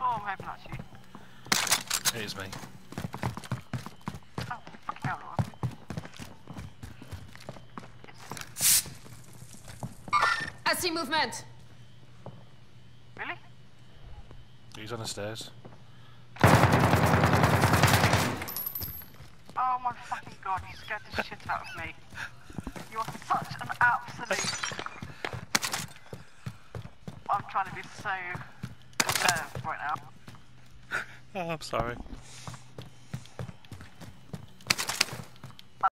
I'm hoping that's you. It is me. Oh, fucking hell, Laura. I see movement. Really? He's on the stairs. Oh my fucking god, you scared the shit out of me. You're such an absolute... I'm trying to be so reserved right now. Oh, I'm sorry.